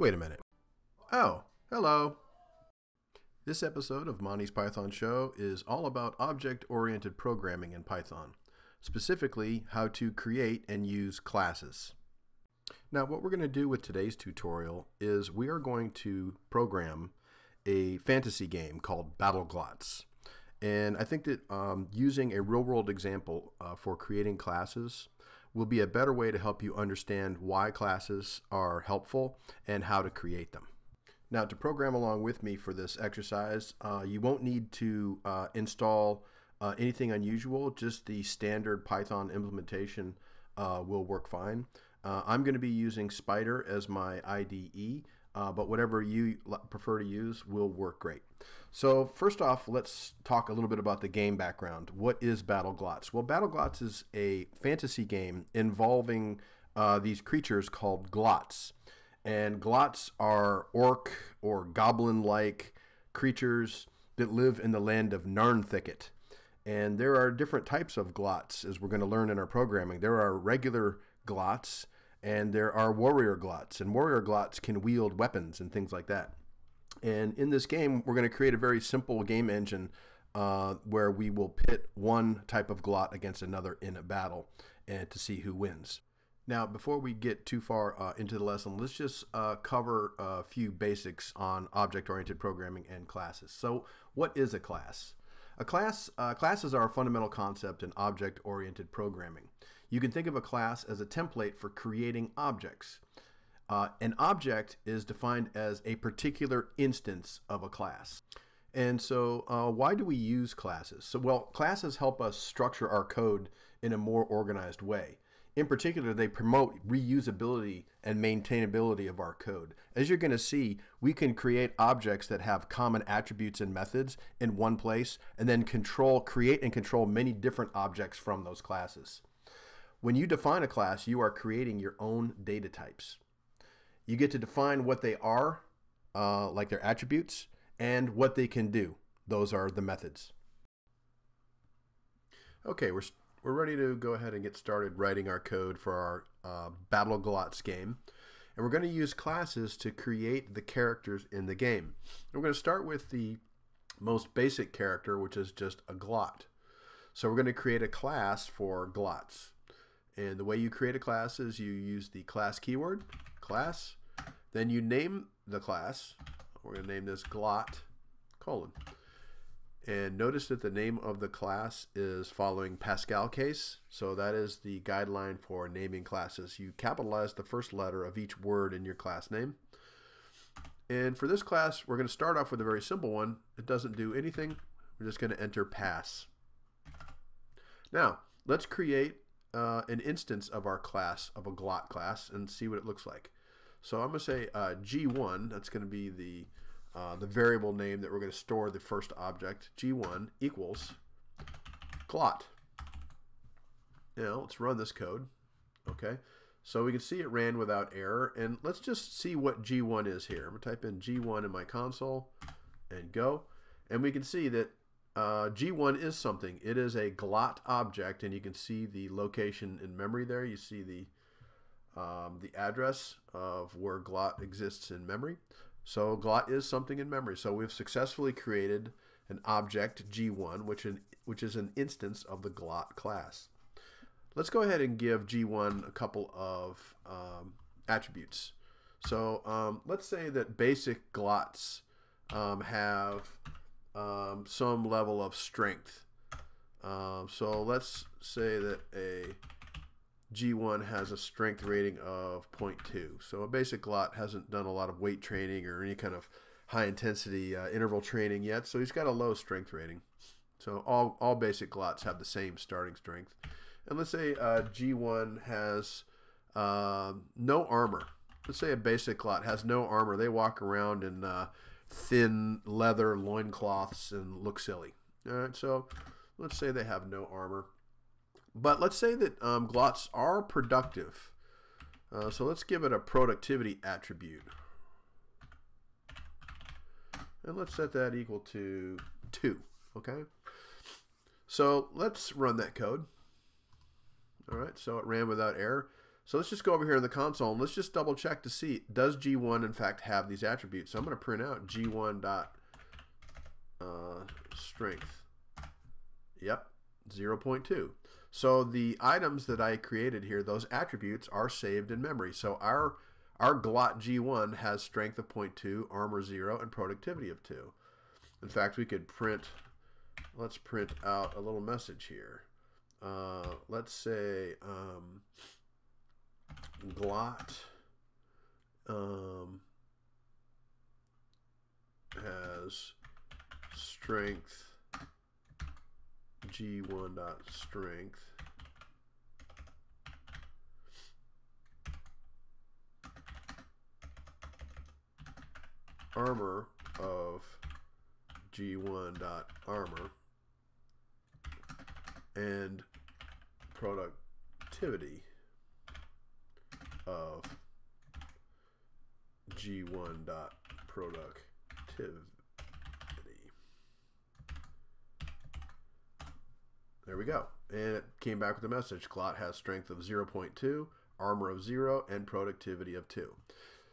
Wait a minute. Oh, hello. This episode of Monty's Python Show is all about object-oriented programming in Python, specifically how to create and use classes. Now what we're going to do with today's tutorial is we are going to program a fantasy game called Battle BattleGlots. And I think that um, using a real-world example uh, for creating classes will be a better way to help you understand why classes are helpful and how to create them. Now to program along with me for this exercise, uh, you won't need to uh, install uh, anything unusual, just the standard Python implementation uh, will work fine. Uh, I'm going to be using Spyder as my IDE, uh, but whatever you prefer to use will work great. So first off, let's talk a little bit about the game background. What is BattleGlots? Well, BattleGlots is a fantasy game involving uh, these creatures called glots. And glots are orc or goblin-like creatures that live in the land of Narnthicket. And there are different types of glots, as we're going to learn in our programming. There are regular glots, and there are warrior glots. And warrior glots can wield weapons and things like that. And in this game, we're going to create a very simple game engine uh, where we will pit one type of glot against another in a battle and to see who wins. Now, before we get too far uh, into the lesson, let's just uh, cover a few basics on object-oriented programming and classes. So, what is a class? A class, uh, classes are a fundamental concept in object-oriented programming. You can think of a class as a template for creating objects. Uh, an object is defined as a particular instance of a class. And so uh, why do we use classes? So well, classes help us structure our code in a more organized way. In particular, they promote reusability and maintainability of our code. As you're going to see, we can create objects that have common attributes and methods in one place and then control, create and control many different objects from those classes. When you define a class, you are creating your own data types. You get to define what they are, uh, like their attributes, and what they can do. Those are the methods. Okay, we're, we're ready to go ahead and get started writing our code for our uh, BattleGlots game. And we're going to use classes to create the characters in the game. And we're going to start with the most basic character, which is just a glot. So we're going to create a class for glots. And the way you create a class is you use the class keyword, class, then you name the class. We're going to name this glot colon. And notice that the name of the class is following Pascal case. So that is the guideline for naming classes. You capitalize the first letter of each word in your class name. And for this class, we're going to start off with a very simple one. It doesn't do anything. We're just going to enter pass. Now, let's create uh, an instance of our class, of a glot class, and see what it looks like. So I'm going to say uh, G1, that's going to be the, uh, the variable name that we're going to store the first object, G1 equals glot. Now let's run this code. Okay, so we can see it ran without error, and let's just see what G1 is here. I'm going to type in G1 in my console and go, and we can see that uh, G1 is something. It is a glot object, and you can see the location in memory there. You see the um, the address of where glot exists in memory. So glot is something in memory. So we've successfully created an object G1, which, in, which is an instance of the glot class. Let's go ahead and give G1 a couple of um, attributes. So um, let's say that basic glots um, have um, some level of strength. Um, so let's say that a G1 has a strength rating of 0.2. So a basic glot hasn't done a lot of weight training or any kind of high intensity uh, interval training yet, so he's got a low strength rating. So all, all basic glots have the same starting strength. And let's say uh, G1 has uh, no armor. Let's say a basic glot has no armor. They walk around in uh, thin leather loincloths and look silly. All right, so let's say they have no armor. But let's say that um, glots are productive. Uh, so let's give it a productivity attribute. And let's set that equal to 2. Okay. So let's run that code. All right, so it ran without error. So let's just go over here in the console and let's just double check to see does G1 in fact have these attributes. So I'm going to print out G1 dot uh, strength. Yep, 0.2. So the items that I created here, those attributes are saved in memory. So our our glot G1 has strength of 0.2, armor 0, and productivity of 2. In fact, we could print, let's print out a little message here. Uh, let's say um, glot um, has strength g1 dot strength. Armor of g1 dot armor. And productivity of g1 dot productivity there we go and it came back with a message glot has strength of 0.2 armor of 0 and productivity of 2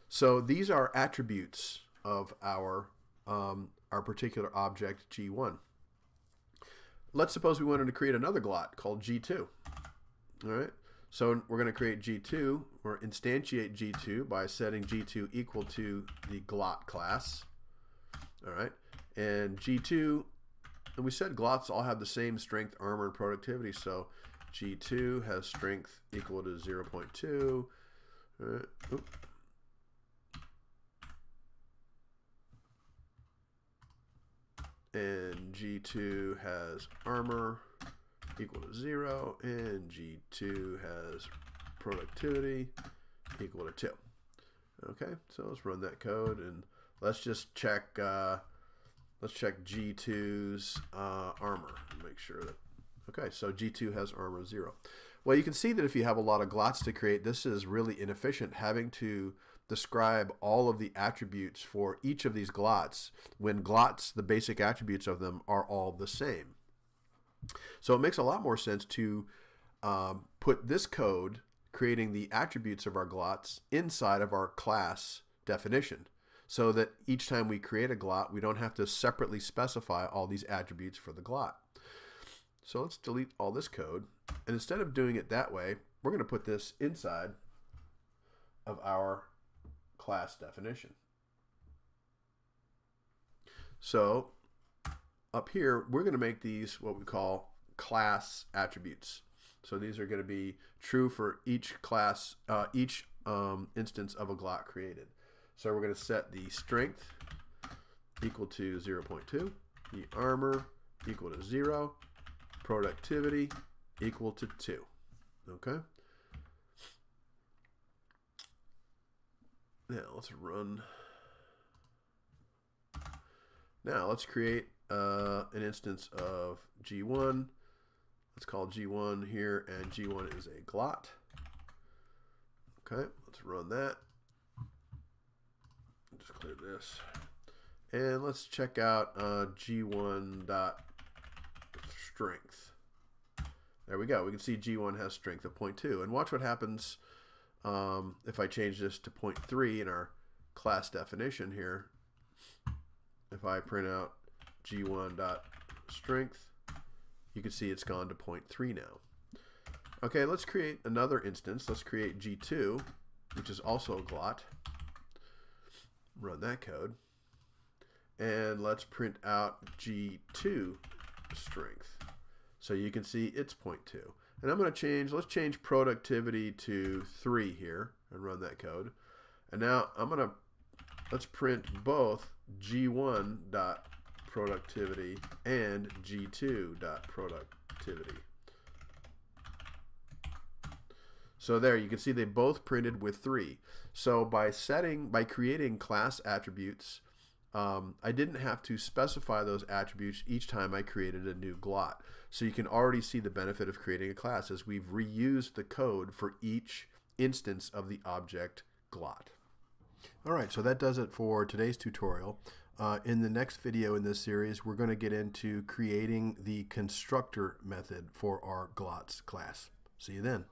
so these are attributes of our um, our particular object G1. Let's suppose we wanted to create another glot called G2. All right. So we're going to create G2 or instantiate G2 by setting G2 equal to the glot class. All right. And G2, and we said glots all have the same strength, armor, and productivity. So G2 has strength equal to 0.2. All right. and G2 has armor equal to 0 and G2 has productivity equal to 2. Okay, so let's run that code and let's just check uh, let's check G2's uh, armor make sure that okay so G2 has armor 0. Well you can see that if you have a lot of glots to create this is really inefficient having to describe all of the attributes for each of these glots when glots, the basic attributes of them, are all the same. So it makes a lot more sense to um, put this code creating the attributes of our glots inside of our class definition so that each time we create a glot, we don't have to separately specify all these attributes for the glot. So let's delete all this code. And instead of doing it that way, we're going to put this inside of our class definition. So up here, we're going to make these what we call class attributes. So these are going to be true for each class, uh, each um, instance of a glot created. So we're going to set the strength equal to 0.2, the armor equal to 0, productivity equal to 2. Okay? Now let's run. Now let's create uh, an instance of G1. Let's call G1 here, and G1 is a glot. Okay, let's run that. Just clear this. And let's check out uh, G1 dot strength. There we go. We can see G1 has strength of 0.2. And watch what happens um, if I change this to 0.3 in our class definition here, if I print out g1 dot strength, you can see it's gone to 0.3 now. Okay, let's create another instance. Let's create g2, which is also a glot. Run that code. And let's print out g2 strength. So you can see it's 0.2. And I'm going to change, let's change productivity to 3 here and run that code. And now I'm going to, let's print both g1 dot productivity and g2 dot productivity. So there you can see they both printed with 3. So by setting, by creating class attributes, um, I didn't have to specify those attributes each time I created a new glot. So you can already see the benefit of creating a class as we've reused the code for each instance of the object glot. All right, so that does it for today's tutorial. Uh, in the next video in this series, we're going to get into creating the constructor method for our glots class. See you then.